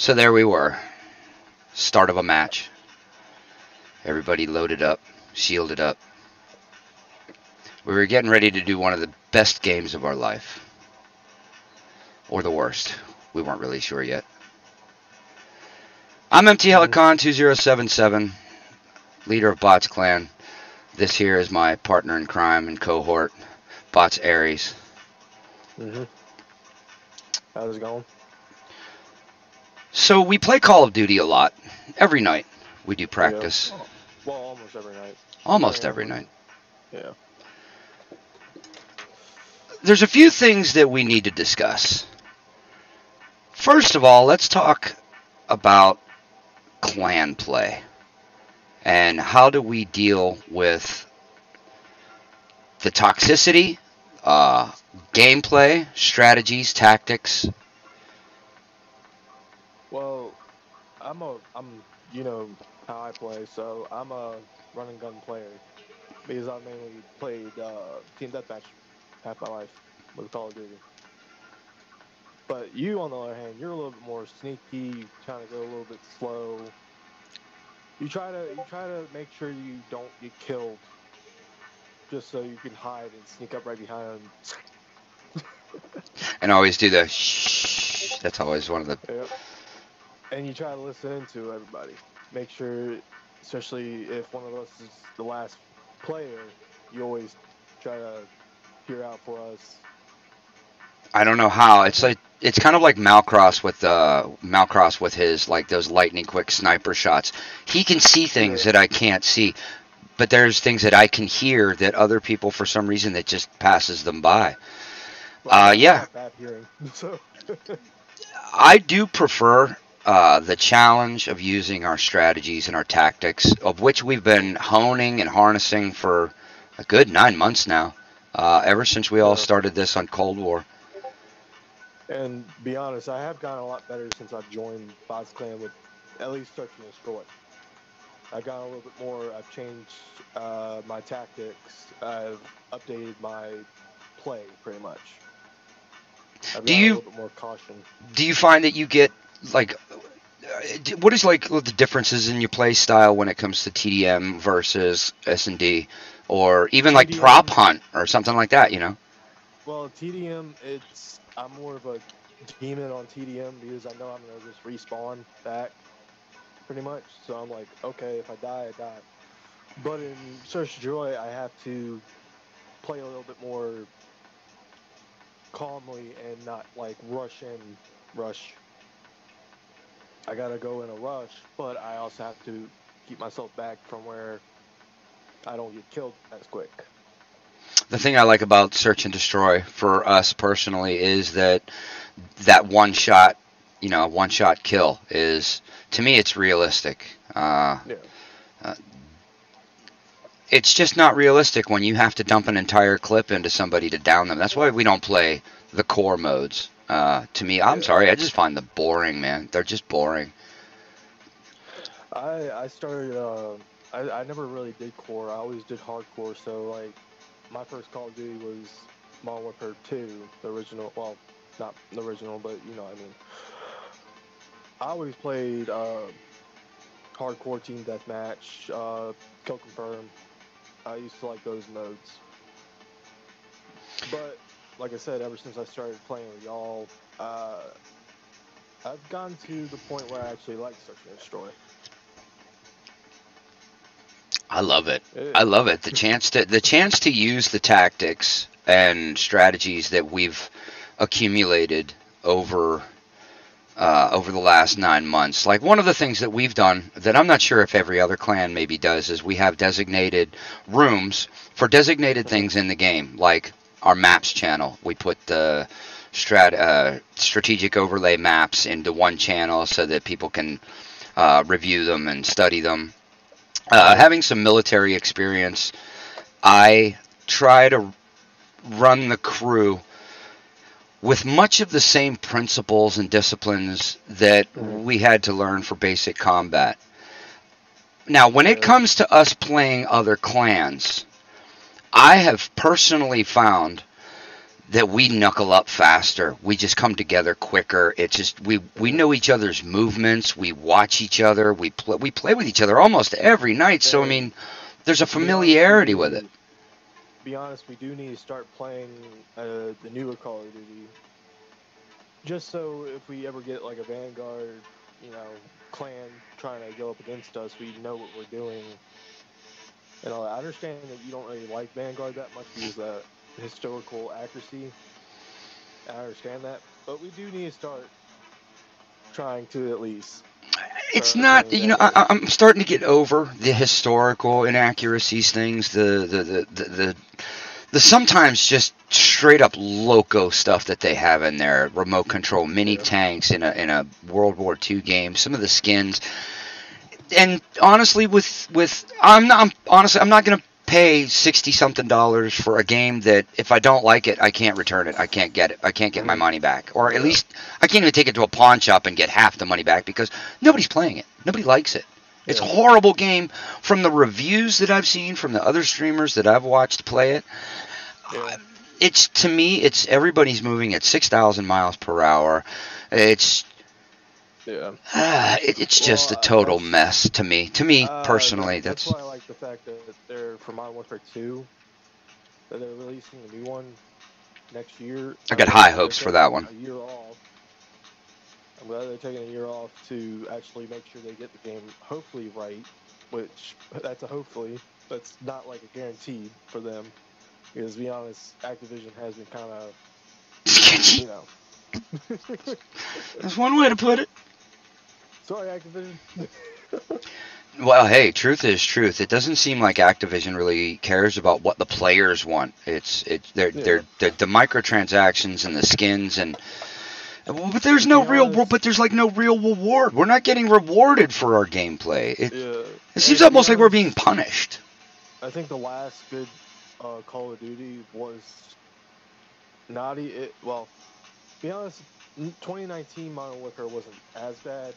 So there we were. Start of a match. Everybody loaded up, shielded up. We were getting ready to do one of the best games of our life. Or the worst. We weren't really sure yet. I'm MT Helicon 2077, leader of BOTSS Clan. This here is my partner in crime and cohort, BOTSS Aries. Mm-hmm. How's it going? So we play Call of Duty a lot. Every night we do practice. Yeah. Well, almost every night. Almost Yeah. every night. Yeah. There's a few things that we need to discuss. First of all, let's talk about clan play. And how do we deal with the toxicity, uh, gameplay, strategies, tactics? Well, I'm a I'm you know how I play, so I'm a run and gun player because I mainly played uh, team deathmatch half my life with Call of Duty. But you, on the other hand, you're a little bit more sneaky, trying to go a little bit slow. You try to you try to make sure you don't get killed, just so you can hide and sneak up right behind them. And always do the shh. That's always one of the. Yep. And you try to listen to everybody. Make sure, especially if one of us is the last player, you always try to hear out for us. I don't know how. It's like it's kind of like Malcross with uh Malcross with his like those lightning quick sniper shots. He can see things that I can't see, but there's things that I can hear that other people for some reason that just passes them by. But Uh, yeah. Hearing. So. I do prefer uh, the challenge of using our strategies and our tactics, of which we've been honing and harnessing for a good nine months now. Uh, ever since we all started this on Cold War. and be honest, I have gotten a lot better since I've joined BOTSS Clan with at least Search and Destroy. I've gotten a little bit more. I've changed uh, my tactics. I've updated my play pretty much. I've Do you- a little bit more caution? do you find that you get like what is like the differences in your play style when it comes to TDM versus S&D or even like TDM. prop hunt or something like that, you know? Well, TDM, it's I'm more of a demon on TDM because I know I'm gonna just respawn back, pretty much. So I'm like, okay, if I die, I die. But in Search Joy, I have to play a little bit more calmly and not like rush in, rush. I gotta go in a rush, but I also have to keep myself back from where I don't get killed as quick. The thing I like about search and destroy for us personally is that that one shot, you know, one shot kill is to me it's realistic. Uh, Yeah. it's just not realistic when you have to dump an entire clip into somebody to down them. That's why we don't play the core modes. Uh, to me, I'm sorry, I just find them boring, man. They're just boring. I I started. Uh, I I never really did core. I always did hardcore. So like, my first Call of Duty was Modern Warfare 2, the original. Well, not the original, but you know what I mean. I always played uh, hardcore team deathmatch, uh, kill confirm. I used to like those modes. But like I said, ever since I started playing with y'all, uh, I've gotten to the point where I actually like Search and Destroy. I love it. It- I love it. The chance to the chance to use the tactics and strategies that we've accumulated over uh, over the last nine months. Like one of the things that we've done that I'm not sure if every other clan maybe does is we have designated rooms for designated things in the game, like our maps channel. We put the strat uh, strategic overlay maps into one channel so that people can uh, review them and study them. Uh, having some military experience, I try to run the crew with much of the same principles and disciplines that we had to learn for basic combat. Now, when it comes to us playing other clans, I have personally found that we knuckle up faster. We just come together quicker. It's just we we know each other's movements. We watch each other. We play we play with each other almost every night. So I mean, there's a familiarity with it. Be honest, we do need to start playing uh, the newer Call of Duty. Just so if we ever get like a Vanguard, you know, clan trying to go up against us, we know what we're doing. And I understand that you don't really like Vanguard that much because of the historical accuracy. I understand that, but we do need to start trying to at least. It's not, you know, I, I'm starting to get over the historical inaccuracies things, the the the the, the, the sometimes just straight up loco stuff that they have in there, remote control mini tanks in a in a World War II game, some of the skins, and honestly, with with I'm not I'm, honestly I'm not gonna pay sixty something dollars for a game that if I don't like it, I can't return it, I can't get it, I can't get my mm-hmm. money back, or at least I can't even take it to a pawn shop and get half the money back because nobody's playing it, nobody likes it. It's a horrible game. From the reviews that I've seen from the other streamers that I've watched play it, it's to me it's everybody's moving at 6000 miles per hour. It's Yeah. uh, it, it's just a total that's- mess to me to me Uh, personally that- that's, why I like the fact that they're for Modern Warfare 2 that they're releasing a new one next year. I got Uh, high hopes for that one. A year off. I'm glad they're taking a year off to actually make sure they get the game hopefully right, which that's a hopefully. That's not like a guarantee for them. Because to be honest, Activision has been kind of, you know. that's one way to put it Sorry, Activision. well hey truth is truth it doesn't seem like activision really cares about what the players want it's it's they're Yeah. they're, they're the microtransactions and the skins and but there's no real but there's like no real reward we're not getting rewarded for our gameplay it, yeah. it seems And almost like we're being punished I think the last good uh, Call of Duty was Naughty. It, well, to be honest, 2019 Modern Warfare wasn't as bad,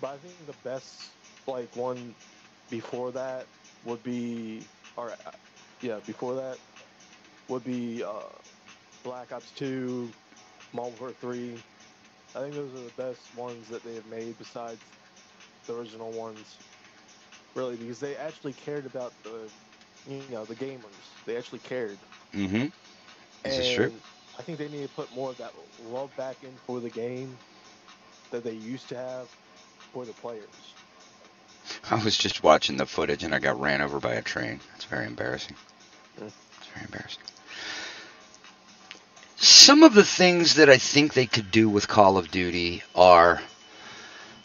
but I think the best like one before that would be, or uh, yeah, before that would be uh, Black Ops 2, Modern Warfare 3. I think those are the best ones that they have made besides the original ones really because they actually cared about the you know the gamers they actually cared mm-hmm This and is true. i think they need to put more of that love back in for the game that they used to have for the players I was just watching the footage and I got ran over by a train. It's very embarrassing. Mm. It's very embarrassing. Some of the things that I think they could do with Call of Duty are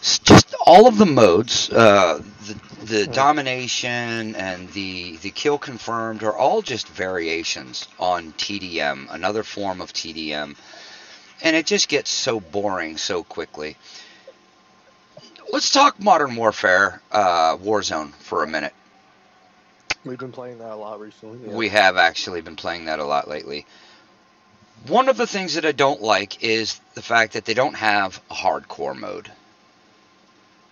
just all of the modes, uh, the, the Mm. domination and the the kill confirmed are all just variations on TDM, another form of TDM, and it just gets so boring so quickly. Let's talk Modern Warfare, uh, Warzone for a minute. we've been playing that a lot recently yeah. We have actually been playing that a lot lately. One of the things that I don't like is the fact that they don't have a hardcore mode.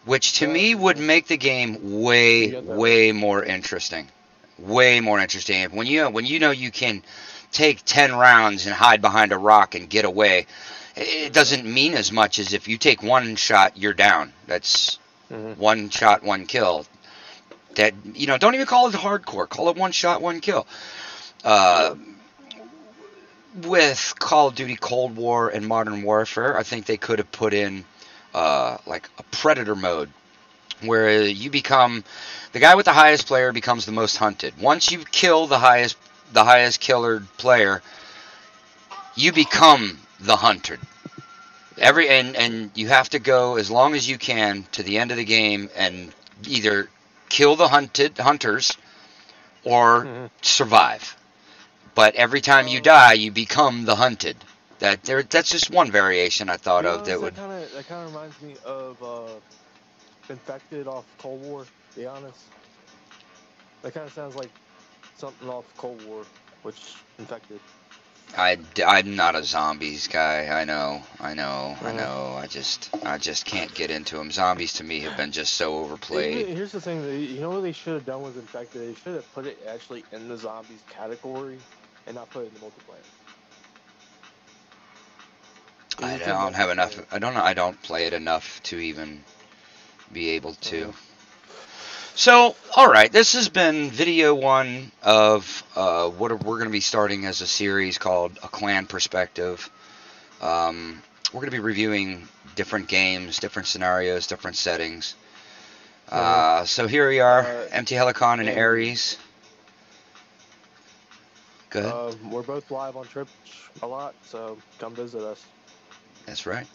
Which to Well, me would make the game way, You get that. way more interesting. Way more interesting. When you when you know you can take ten rounds and hide behind a rock and get away, it doesn't mean as much as if you take one shot, you're down. That's Mhm. one shot, one kill. That you know, don't even call it hardcore. Call it one shot, one kill. Uh, with Call of Duty Cold War and Modern Warfare, I think they could have put in uh, like a predator mode where you become the guy with the highest player becomes the most hunted. Once you kill the highest the highest killer player, you become the hunted. Every and and you have to go as long as you can to the end of the game and either kill the hunted hunters or Mhm. survive. But every time you die, you become the hunted. That there, that's just one variation I thought To be of that honest, would. kind of that kind of reminds me of uh, infected off Cold War. To be honest, that kind of sounds like something off Cold War, which infected. I, I'm not a zombies guy. I know, I know, I Mhm. know. I just, I just can't get into them. Zombies to me have been just so overplayed. Here's the thing: you know what they should have done with infected? They should have put it actually in the zombies category and not put it in the multiplayer. I don't have enough. I don't know. I don't play it enough to even be able to. Mhm. So, all right, this has been video one of uh, what we're going to be starting as a series called A Clan Perspective. Um, we're going to be reviewing different games, different scenarios, different settings. Uh, so here we are, Uh, MT Helicon and Aries. Good. Uh, we're both live on Twitch a lot, so come visit us. That's right.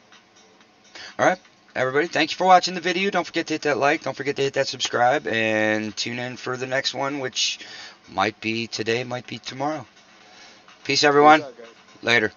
All right, everybody. Thank you for watching the video. Don't forget to hit that like. Don't forget to hit that subscribe, and tune in for the next one, which might be today, might be tomorrow. Peace, everyone. Peace out. Later.